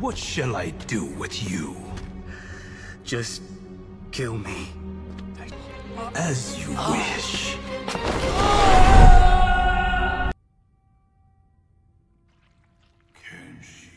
What shall I do with you? Just kill me. As you wish. Kenshi.